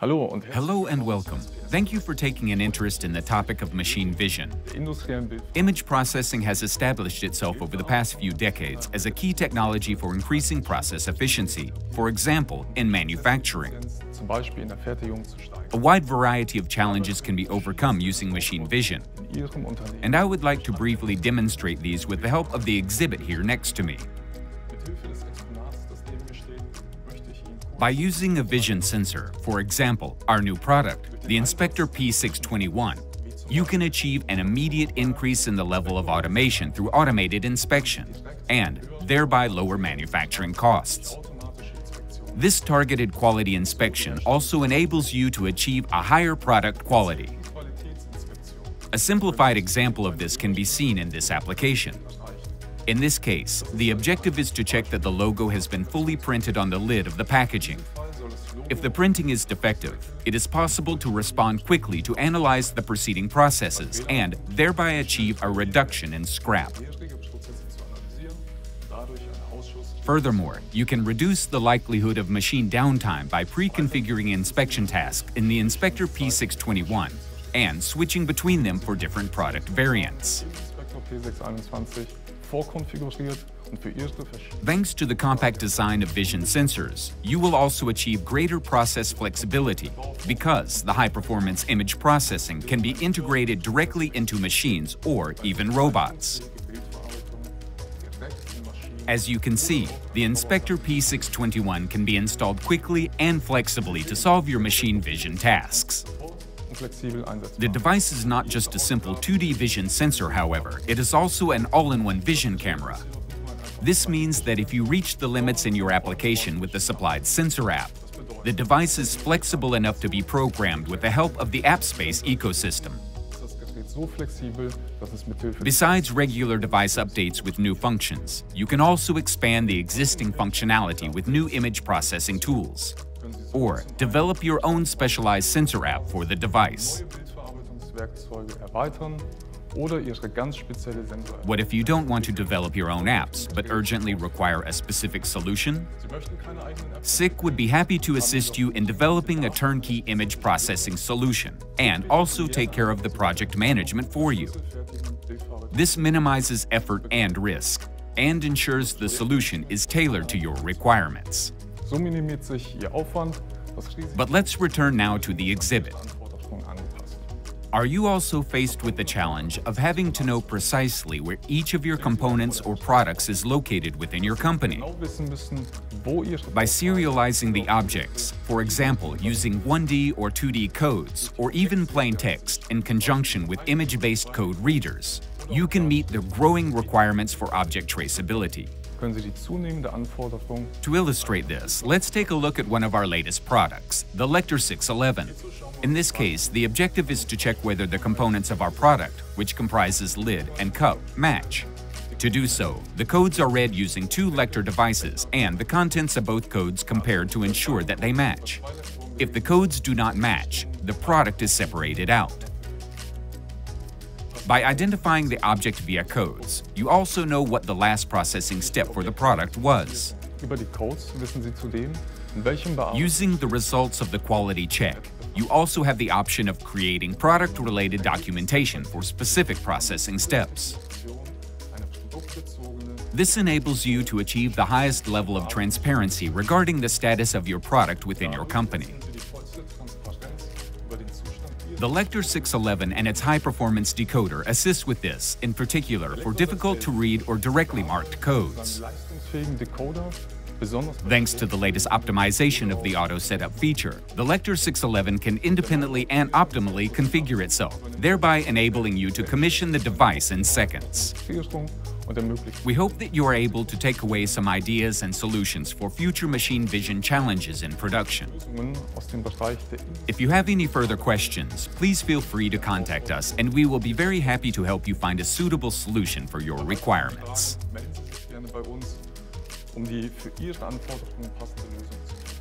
Hello and welcome. Thank you for taking an interest in the topic of machine vision. Image processing has established itself over the past few decades as a key technology for increasing process efficiency, for example, in manufacturing. Zum Beispiel in der Fertigung zu steigen. A wide variety of challenges can be overcome using machine vision, In Ihrem Unternehmen. and I would like to briefly demonstrate these with the help of the exhibit here next to me. By using a vision sensor, for example, our new product, the Inspector P621, you can achieve an immediate increase in the level of automation through automated inspection, and thereby lower manufacturing costs. This targeted quality inspection also enables you to achieve a higher product quality. A simplified example of this can be seen in this application. In this case, the objective is to check that the logo has been fully printed on the lid of the packaging. If the printing is defective, it is possible to respond quickly to analyze the preceding processes and thereby achieve a reduction in scrap. Furthermore, you can reduce the likelihood of machine downtime by pre-configuring inspection tasks in the Inspector P621 and switching between them for different product variants. Inspektor P621 vorkonfiguriert und für Ihre Thanks to the compact design of vision sensors, you will also achieve greater process flexibility because the high-performance image processing can be integrated directly into machines or even robots. As you can see, the Inspector P621 can be installed quickly and flexibly to solve your machine vision tasks. Und flexibel einsetzbar. The device is not just a simple 2D vision sensor, however, it is also an all-in-one vision camera. This means that if you reach the limits in your application with the supplied sensor app, the device is flexible enough to be programmed with the help of the AppSpace ecosystem. ist das Gerät so flexibel, dass es mithilfe Besides regular device updates with new functions, you can also expand the existing functionality with new image processing tools. Or develop your own specialized sensor app for the device. What if you don't want to develop your own apps, but urgently require a specific solution? SICK would be happy to assist you in developing a turnkey image processing solution and also take care of the project management for you. This minimizes effort and risk and ensures the solution is tailored to your requirements. So minimiert sich Ihr Aufwand, das But let's return now to the exhibit. Are you also faced with the challenge of having to know precisely where each of your components or products is located within your company? Genau wissen müssen, wo Ihre By serializing the objects, for example, using 1D or 2D codes, or even plain text in conjunction with image-based code readers, you can meet the growing requirements for object traceability. To illustrate this, let's take a look at one of our latest products, the Lector 611. In this case, the objective is to check whether the components of our product, which comprises lid and cup, match. To do so, the codes are read using two Lector devices and the contents of both codes compared to ensure that they match. If the codes do not match, the product is separated out. By identifying the object via codes, you also know what the last processing step for the product was. über die Codes wissen Sie zudem, in welchem Bearbeitung Using the results of the quality check, you also have the option of creating product-related documentation for specific processing steps. This enables you to achieve the highest level of transparency regarding the status of your product within your company. The Lector 611 and its high-performance decoder assist with this, in particular for difficult-to-read or directly marked codes. Thanks to the latest optimization of the auto setup feature, the Lector 611 can independently and optimally configure itself, thereby enabling you to commission the device in seconds. We hope that you are able to take away some ideas and solutions for future machine vision challenges in production. If you have any further questions, please feel free to contact us and we will be very happy to help you find a suitable solution for your requirements. Um die für Ihre Anforderungen passende Lösung zu finden.